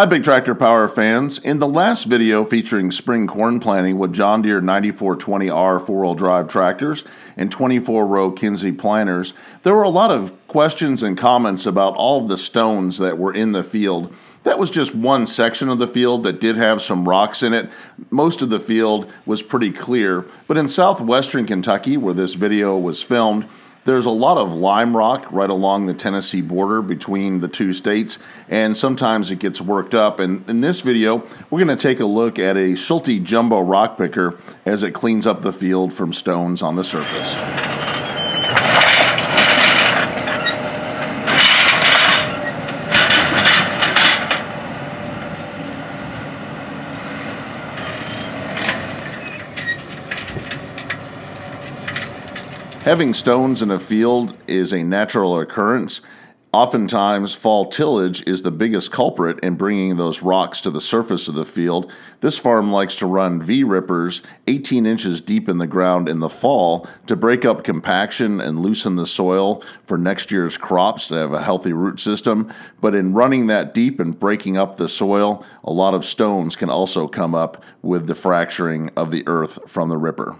Hi, Big Tractor Power fans. In the last video featuring spring corn planting with John Deere 9420R four-wheel drive tractors and 24-row Kinze planters, there were a lot of questions and comments about all of the stones that were in the field. That was just one section of the field that did have some rocks in it. Most of the field was pretty clear. But in southwestern Kentucky, where this video was filmed, there's a lot of lime rock right along the Tennessee border between the two states, and sometimes it gets worked up. And in this video, we're going to take a look at a Schulte Jumbo rock picker as it cleans up the field from stones on the surface. Having stones in a field is a natural occurrence. Oftentimes, fall tillage is the biggest culprit in bringing those rocks to the surface of the field. This farm likes to run V rippers 18 inches deep in the ground in the fall to break up compaction and loosen the soil for next year's crops to have a healthy root system. But in running that deep and breaking up the soil, a lot of stones can also come up with the fracturing of the earth from the ripper.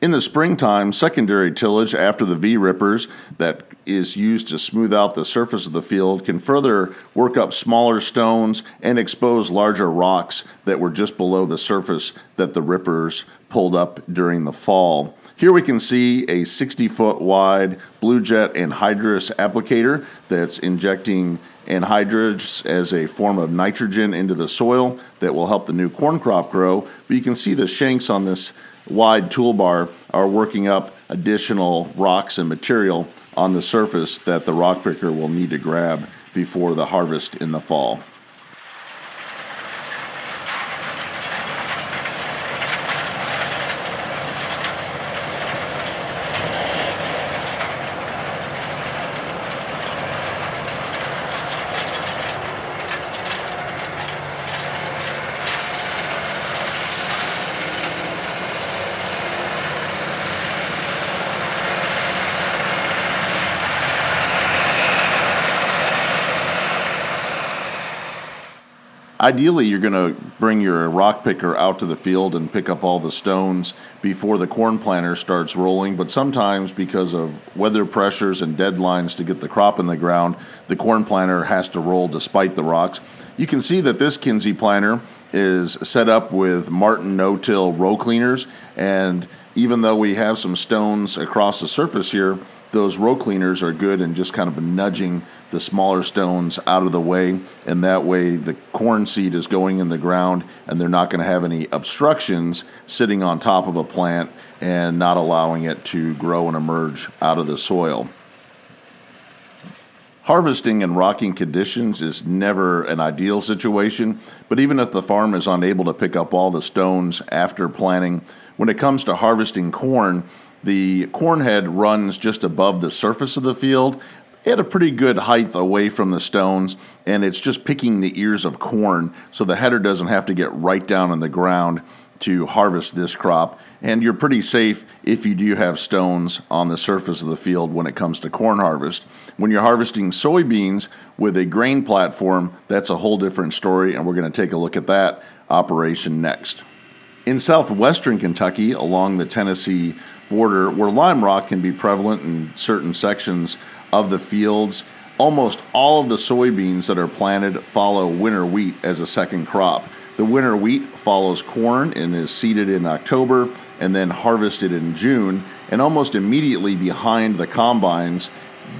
In the springtime, secondary tillage after the V rippers that is used to smooth out the surface of the field can further work up smaller stones and expose larger rocks that were just below the surface that the rippers pulled up during the fall. Here we can see a 60 foot wide Blu-Jet anhydrous applicator that's injecting anhydrous as a form of nitrogen into the soil that will help the new corn crop grow. But you can see the shanks on this wide toolbar are working up additional rocks and material on the surface that the rock picker will need to grab before the harvest in the fall. Ideally, you're going to bring your rock picker out to the field and pick up all the stones before the corn planter starts rolling. But sometimes, because of weather pressures and deadlines to get the crop in the ground, the corn planter has to roll despite the rocks. You can see that this Kinze planter is set up with Martin no-till row cleaners, and even though we have some stones across the surface here, those row cleaners are good in just kind of nudging the smaller stones out of the way, and that way the corn seed is going in the ground and they're not going to have any obstructions sitting on top of a plant and not allowing it to grow and emerge out of the soil. Harvesting in rocking conditions is never an ideal situation, but even if the farm is unable to pick up all the stones after planting, when it comes to harvesting corn, the corn head runs just above the surface of the field at a pretty good height away from the stones, and it's just picking the ears of corn, so the header doesn't have to get right down in the ground to harvest this crop. And you're pretty safe if you do have stones on the surface of the field when it comes to corn harvest. When you're harvesting soybeans with a grain platform, that's a whole different story, and we're going to take a look at that operation next. In southwestern Kentucky, along the Tennessee border, where lime rock can be prevalent in certain sections of the fields, almost all of the soybeans that are planted follow winter wheat as a second crop. The winter wheat follows corn and is seeded in October and then harvested in June. And almost immediately behind the combines,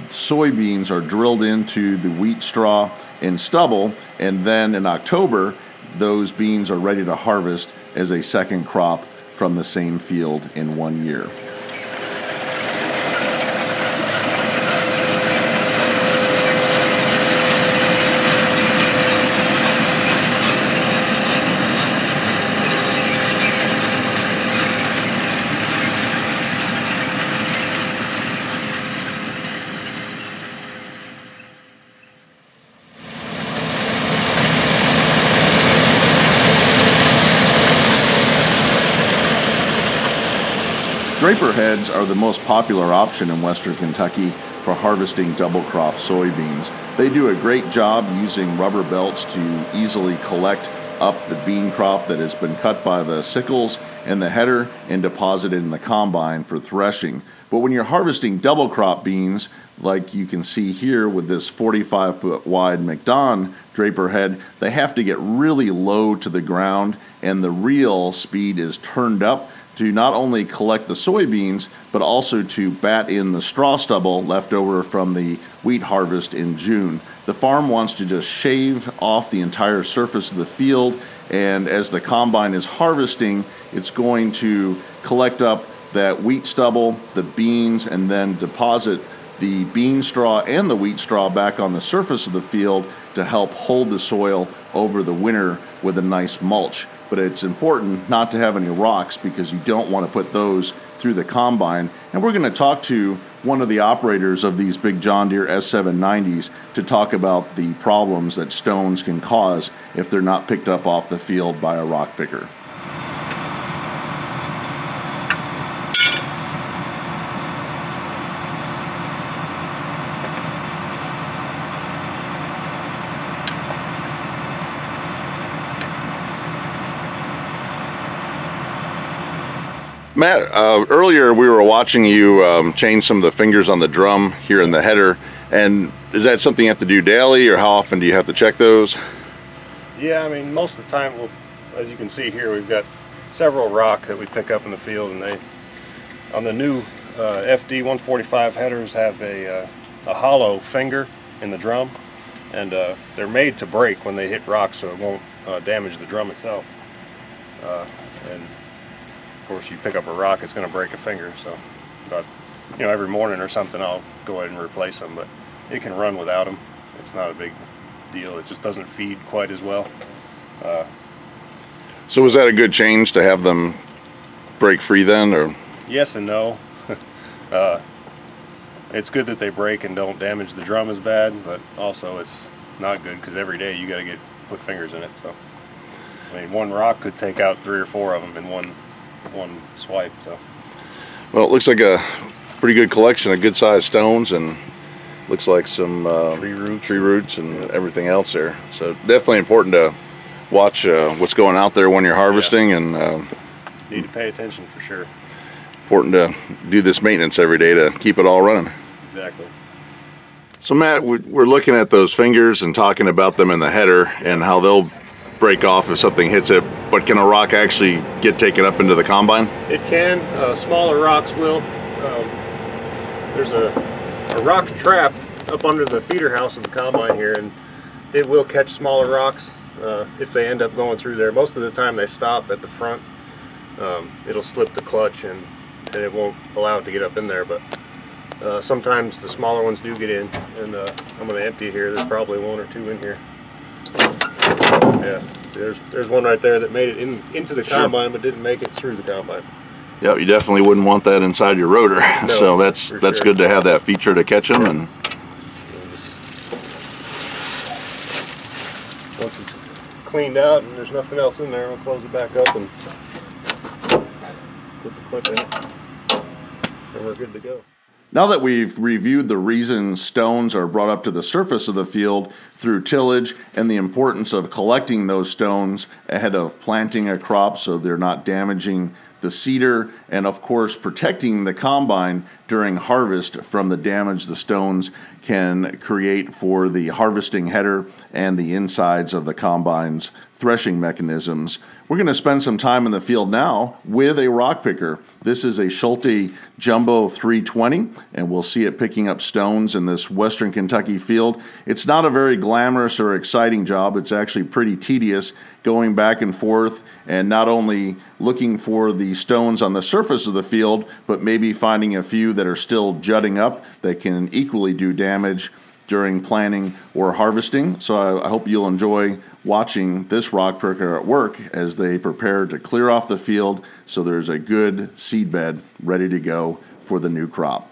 soybeans are drilled into the wheat straw and stubble. And then in October, those beans are ready to harvest as a second crop from the same field in one year. Draper heads are the most popular option in western Kentucky for harvesting double crop soybeans. They do a great job using rubber belts to easily collect up the bean crop that has been cut by the sickles and the header and deposited in the combine for threshing. But when you're harvesting double crop beans, like you can see here with this 45 foot wide MacDon draper head, they have to get really low to the ground and the reel speed is turned up to not only collect the soybeans, but also to bat in the straw stubble left over from the wheat harvest in June. The farm wants to just shave off the entire surface of the field, and as the combine is harvesting, it's going to collect up that wheat stubble, the beans, and then deposit the bean straw and the wheat straw back on the surface of the field to help hold the soil over the winter with a nice mulch but it's important not to have any rocks because you don't want to put those through the combine. And we're going to talk to one of the operators of these big John Deere S790s to talk about the problems that stones can cause if they're not picked up off the field by a rock picker. Matt, uh, earlier we were watching you um, change some of the fingers on the drum here in the header, and is that something you have to do daily, or how often do you have to check those? Yeah, I mean, most of the time, we'll, as you can see here, we've got several rock that we pick up in the field, and they, on the new uh, FD 145 headers, have a, uh, a hollow finger in the drum, and uh, they're made to break when they hit rock, so it won't uh, damage the drum itself. Uh, and course you pick up a rock it's going to break a finger so but you know every morning or something I'll go ahead and replace them but it can run without them it's not a big deal. It just doesn't feed quite as well. Uh, so was that a good change to have them break free then or? Yes and no. Uh, it's good that they break and don't damage the drum as bad but also it's not good because every day you got to get put fingers in it so. I mean one rock could take out three or four of them in one one swipe. So. Well, it looks like a pretty good collection of good sized stones and looks like some uh, tree roots, tree roots, and everything else there. So definitely important to watch uh, what's going out there when you're harvesting yeah. and uh, need to pay attention for sure. Important to do this maintenance every day to keep it all running. Exactly. So Matt, we're looking at those fingers and talking about them in the header and how they'll break off if something hits it, but can a rock actually get taken up into the combine? It can. Uh, smaller rocks will. Um, there's a, a rock trap up under the feeder house of the combine here, and it will catch smaller rocks uh, if they end up going through there. Most of the time they stop at the front. Um, it'll slip the clutch and, and it won't allow it to get up in there, but uh, sometimes the smaller ones do get in, and uh, I'm going to empty here. There's probably one or two in here. Yeah, there's there's one right there that made it in into the combine but didn't make it through the combine. Yeah, you definitely wouldn't want that inside your rotor. No, so that's that's sure. good to have that feature to catch them. And once it's cleaned out and there's nothing else in there, we'll close it back up and put the clip in it, and we're good to go. Now that we've reviewed the reasons stones are brought up to the surface of the field through tillage and the importance of collecting those stones ahead of planting a crop so they're not damaging the seeder, and of course protecting the combine during harvest from the damage the stones can create for the harvesting header and the insides of the combine's threshing mechanisms. We're going to spend some time in the field now with a rock picker. This is a Schulte Jumbo 320, and we'll see it picking up stones in this western Kentucky field. It's not a very glamorous or exciting job, it's actually pretty tedious going back and forth and not only looking for the stones on the surface of the field, but maybe finding a few that are still jutting up that can equally do damage during planting or harvesting. So I, I hope you'll enjoy watching this rock picker at work as they prepare to clear off the field so there's a good seed bed ready to go for the new crop.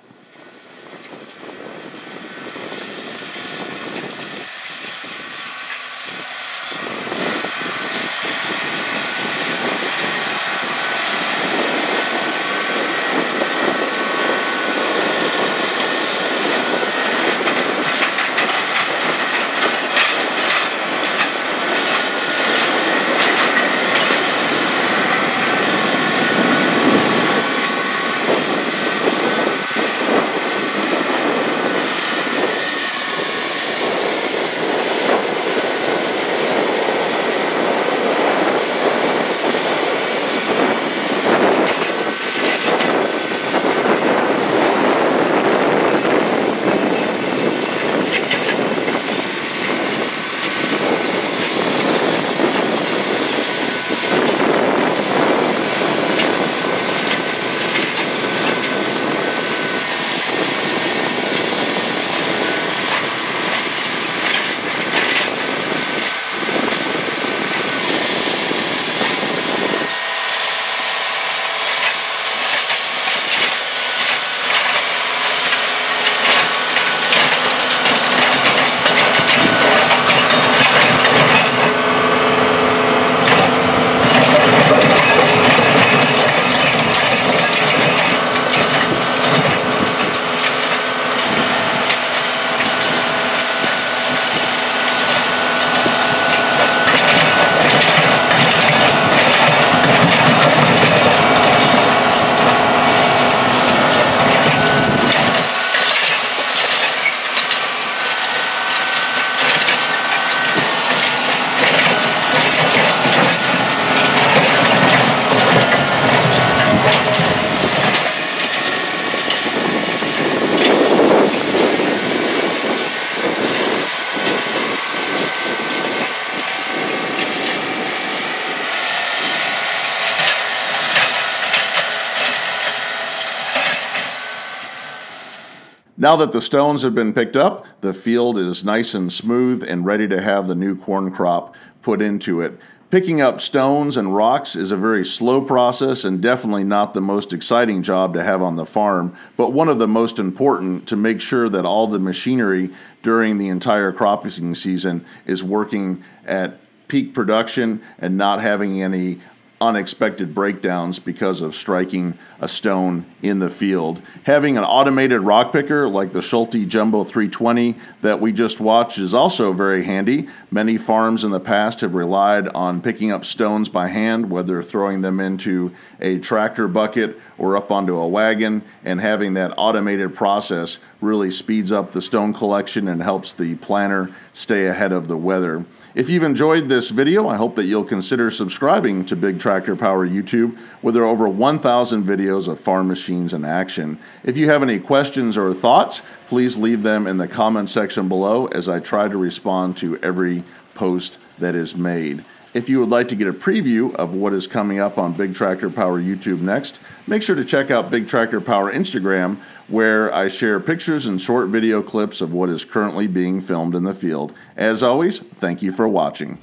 Now that the stones have been picked up, the field is nice and smooth and ready to have the new corn crop put into it. Picking up stones and rocks is a very slow process and definitely not the most exciting job to have on the farm, but one of the most important to make sure that all the machinery during the entire cropping season is working at peak production and not having any unexpected breakdowns because of striking a stone in the field. Having an automated rock picker like the Schulte Jumbo 320 that we just watched is also very handy. Many farms in the past have relied on picking up stones by hand, whether throwing them into a tractor bucket or up onto a wagon, and having that automated process really speeds up the stone collection and helps the planter stay ahead of the weather. If you've enjoyed this video, I hope that you'll consider subscribing to Big Tractor Power YouTube, where there are over 1,000 videos of farm machines in action. If you have any questions or thoughts, please leave them in the comment section below as I try to respond to every post that is made. If you would like to get a preview of what is coming up on Big Tractor Power YouTube next, make sure to check out Big Tractor Power Instagram, where I share pictures and short video clips of what is currently being filmed in the field. As always, thank you for watching.